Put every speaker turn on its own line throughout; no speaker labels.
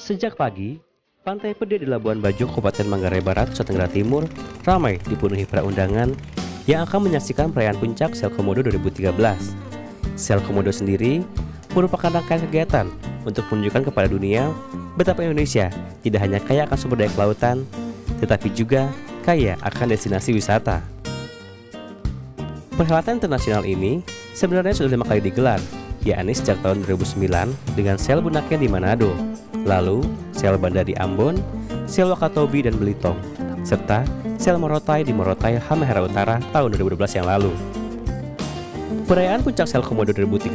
Sejak pagi, Pantai Pede di Labuan Bajo, Kabupaten Manggarai Barat, Nusa Tenggara Timur, ramai dipenuhi para undangan yang akan menyaksikan perayaan puncak Sel Komodo 2013. Sel Komodo sendiri merupakan rangkaian kegiatan untuk menunjukkan kepada dunia betapa Indonesia tidak hanya kaya akan sumber daya kelautan, tetapi juga kaya akan destinasi wisata. Perhelatan internasional ini sebenarnya sudah lima kali digelar, yakni sejak tahun 2009 dengan sel Bunaken di Manado, lalu sel Banda di Ambon, sel Wakatobi dan Belitung, serta sel Morotai di Morotai Halmahera Utara tahun 2012 yang lalu. Perayaan Puncak Sel Komodo 2013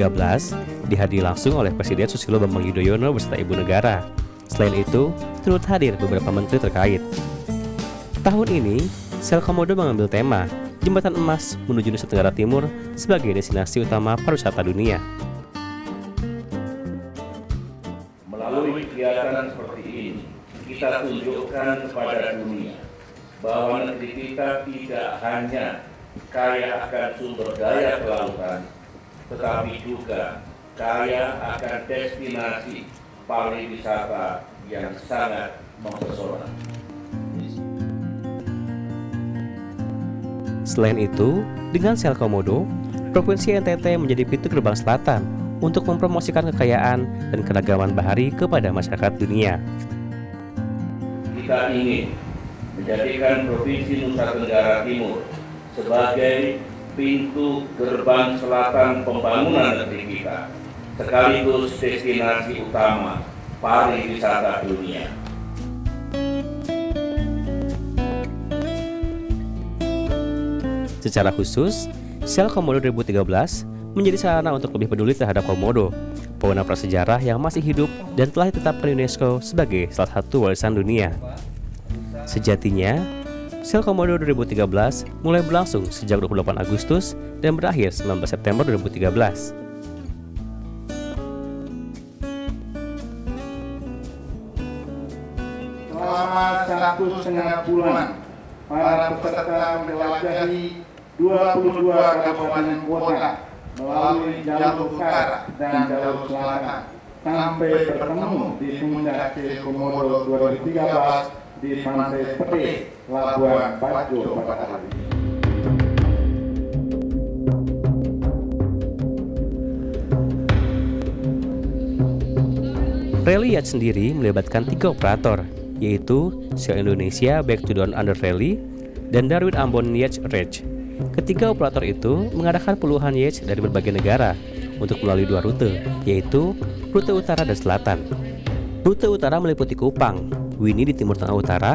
dihadiri langsung oleh Presiden Susilo Bambang Yudhoyono beserta Ibu Negara. Selain itu, turut hadir beberapa menteri terkait. Tahun ini, Sel Komodo mengambil tema Jembatan Emas menuju Nusa Tenggara Timur sebagai destinasi utama pariwisata dunia.
Kegiatan seperti ini, kita tunjukkan kepada dunia bahwa negeri kita tidak hanya kaya akan sumber daya kelautan, tetapi juga kaya akan destinasi pariwisata yang sangat mempesona.
Selain itu, dengan sel Komodo, Provinsi NTT menjadi pintu gerbang selatan untuk mempromosikan kekayaan dan keragaman bahari kepada masyarakat dunia.
Kita ingin menjadikan Provinsi Nusa Tenggara Timur sebagai pintu gerbang selatan pembangunan negeri kita, sekaligus destinasi utama pariwisata dunia.
Secara khusus, Sel Komodo 2013 menjadi sarana untuk lebih peduli terhadap Komodo, fauna prasejarah yang masih hidup dan telah ditetapkan UNESCO sebagai salah satu warisan dunia. Sejatinya, Sel Komodo 2013 mulai berlangsung sejak 28 Agustus dan berakhir 19 September 2013.
selama satu setengah bulan para peserta menjelajahi 22 kabupaten kota melalui jalur utara dan jalur selatan sampai bertemu di puncak Komodo 2013 di Pantai Pete, Labuan Bajo pada hari ini.
Rally Yacht sendiri melibatkan tiga operator, yaitu Sail Indonesia Back to Down Under Rally dan Darwin Ambon Yacht Range. Ketiga operator itu mengadakan puluhan yacht dari berbagai negara untuk melalui dua rute, yaitu rute utara dan selatan. Rute utara meliputi Kupang, Wini di timur tengah utara,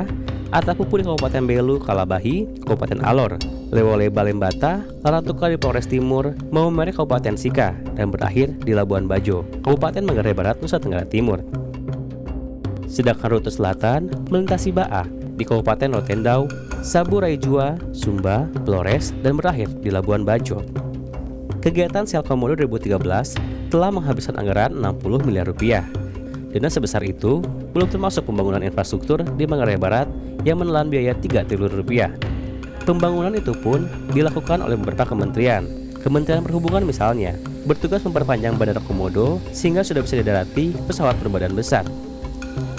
Atapupu di Kabupaten Belu, Kalabahi, Kabupaten Alor, Lewoleba Lembata, Laratuka di Polres Timur, Maumere Kabupaten Sika, dan berakhir di Labuan Bajo, Kabupaten Manggarai Barat, Nusa Tenggara Timur. Sedangkan rute selatan melintasi Ba'a di Kabupaten Rotendau, Saburai Jua, Sumba, Flores, dan berakhir di Labuan Bajo. Kegiatan Sel Komodo 2013 telah menghabiskan anggaran 60 miliar rupiah. Dana sebesar itu belum termasuk pembangunan infrastruktur di Manggarai Barat yang menelan biaya 3 triliun rupiah. Pembangunan itu pun dilakukan oleh beberapa kementerian. Kementerian Perhubungan misalnya, bertugas memperpanjang Bandara Komodo sehingga sudah bisa didarati pesawat berbadan besar.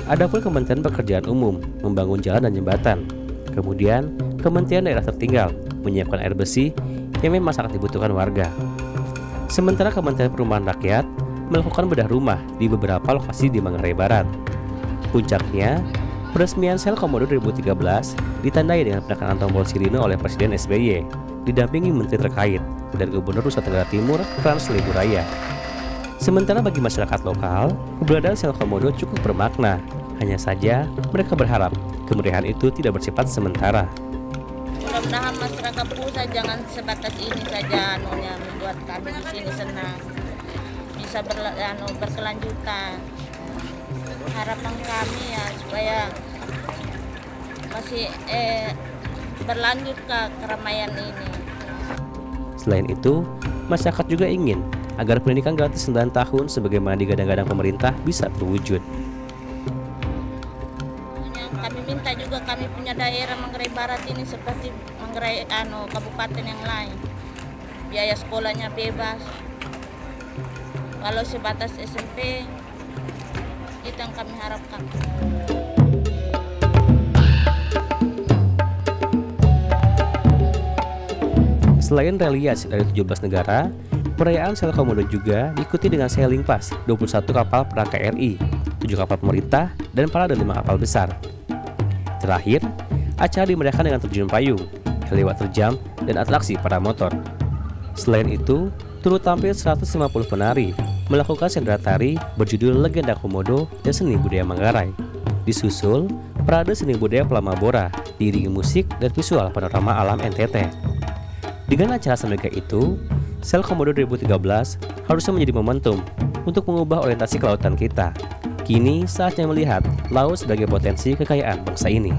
Adapun Kementerian Pekerjaan Umum membangun jalan dan jembatan. Kemudian, Kementerian Daerah Tertinggal menyiapkan air bersih yang memang sangat dibutuhkan warga. Sementara Kementerian Perumahan Rakyat melakukan bedah rumah di beberapa lokasi di Manggarai Barat. Puncaknya, peresmian Sel Komodo 2013 ditandai dengan penekanan tombol sirine oleh Presiden SBY, didampingi menteri terkait dan Gubernur Nusa Tenggara Timur Frans Leburaya. Sementara bagi masyarakat lokal, keberadaan Sel Komodo cukup bermakna. Hanya saja, mereka berharap kemeriahan itu tidak bersifat sementara.
mudah-mudahan masyarakat pusat jangan sebatas ini saja anunya membuat kami di sini senang bisa berla- anu, berkelanjutan harapan kami ya supaya masih eh, berlanjut ke keramaian ini
Selain itu, masyarakat juga ingin agar pendidikan gratis 9 tahun sebagaimana digadang-gadang pemerintah bisa terwujud.
Kami minta juga kami punya daerah Manggarai Barat ini seperti Manggarai anu kabupaten yang lain biaya sekolahnya bebas kalau sebatas SMP kita yang kami harapkan.
Selain yacht dari 17 negara, perayaan Sel Komodo juga diikuti dengan sailing pass 21 kapal perang KRI, 7 kapal pemerintah, dan parade 5 kapal besar. Terakhir, acara dimeriahkan dengan terjun payung, lewat terjam, dan atraksi para motor. Selain itu, turut tampil 150 penari melakukan sendera tari berjudul Legenda Komodo dan Seni Budaya Manggarai. Disusul, parade seni budaya Pelamabora, diiringi musik dan visual panorama alam NTT. Dengan acara semega itu, Sel Komodo 2013 harusnya menjadi momentum untuk mengubah orientasi kelautan kita. Kini saatnya melihat laut sebagai potensi kekayaan bangsa ini.